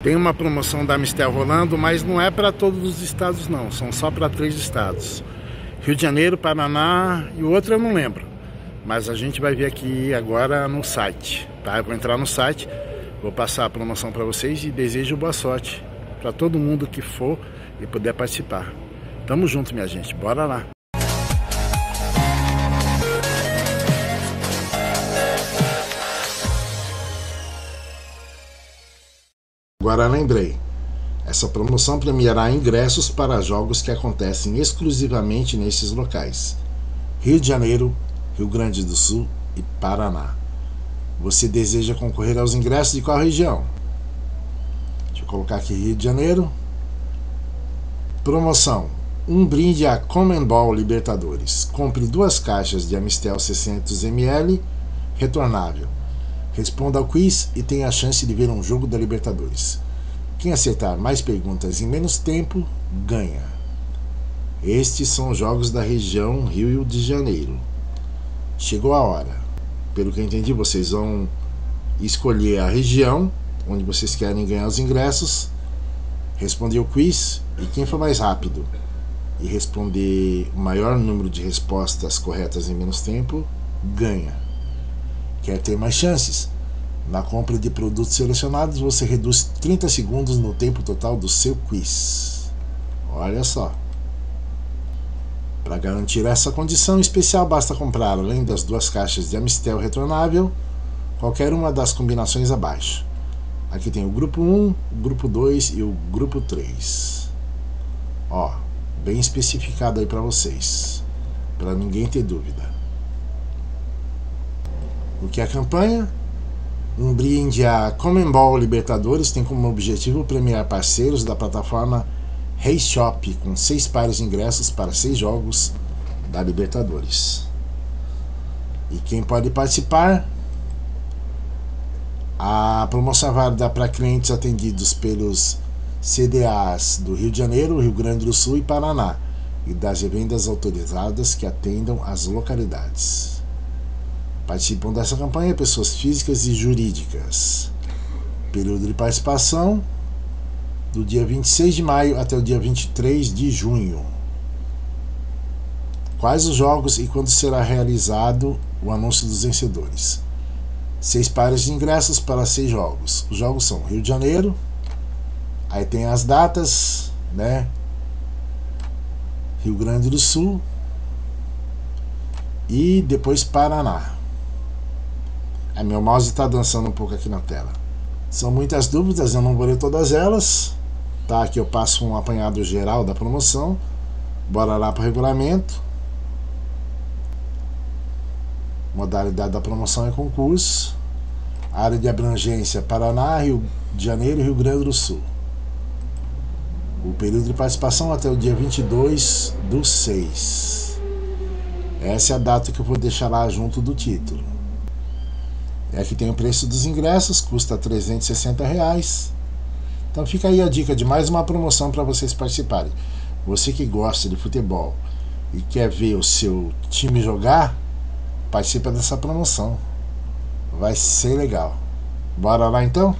Tem uma promoção da Mistel rolando, mas não é para todos os estados não, são só para três estados. Rio de Janeiro, Paraná e o outro eu não lembro. Mas a gente vai ver aqui agora no site, tá? Eu vou entrar no site, vou passar a promoção para vocês e desejo boa sorte para todo mundo que for e puder participar. Tamo junto, minha gente. Bora lá. Agora lembrei. Essa promoção premiará ingressos para jogos que acontecem exclusivamente nesses locais: Rio de Janeiro, Rio Grande do Sul e Paraná. Você deseja concorrer aos ingressos de qual região? Deixa eu colocar aqui Rio de Janeiro. Promoção: um brinde a Comembol Libertadores. Compre duas caixas de Amistel 600 ml retornável Responda ao quiz e tenha a chance de ver um jogo da Libertadores. Quem acertar mais perguntas em menos tempo, ganha. Estes são os jogos da região Rio de Janeiro. Chegou a hora. Pelo que eu entendi, vocês vão escolher a região onde vocês querem ganhar os ingressos, responder o quiz e quem for mais rápido e responder o maior número de respostas corretas em menos tempo, ganha. Quer ter mais chances? Na compra de produtos selecionados, você reduz 30 segundos no tempo total do seu quiz. Olha só. Para garantir essa condição especial, basta comprar, além das duas caixas de Amistel retornável, qualquer uma das combinações abaixo. Aqui tem o grupo 1, o grupo 2 e o grupo 3. Ó, bem especificado aí para vocês, para ninguém ter dúvida. O que é a campanha? Um brinde a Comembol Libertadores tem como objetivo premiar parceiros da plataforma Hey Shop com seis pares de ingressos para seis jogos da Libertadores. E quem pode participar? A promoção válida para clientes atendidos pelos CDAs do Rio de Janeiro, Rio Grande do Sul e Paraná e das revendas autorizadas que atendam as localidades. Participam dessa campanha pessoas físicas e jurídicas. Período de participação do dia 26 de maio até o dia 23 de junho. Quais os jogos e quando será realizado o anúncio dos vencedores? Seis pares de ingressos para seis jogos. Os jogos são Rio de Janeiro, aí tem as datas, né? Rio Grande do Sul e depois Paraná. É, meu mouse está dançando um pouco aqui na tela. São muitas dúvidas, eu não vou ler todas elas. Tá, aqui eu passo um apanhado geral da promoção. Bora lá para o regulamento. Modalidade da promoção é concurso. Área de abrangência Paraná, Rio de Janeiro e Rio Grande do Sul. O período de participação até o dia 22 do 6. Essa é a data que eu vou deixar lá junto do título. Aqui tem o preço dos ingressos, custa 360 reais. Então fica aí a dica de mais uma promoção para vocês participarem. Você que gosta de futebol e quer ver o seu time jogar, participa dessa promoção. Vai ser legal. Bora lá então?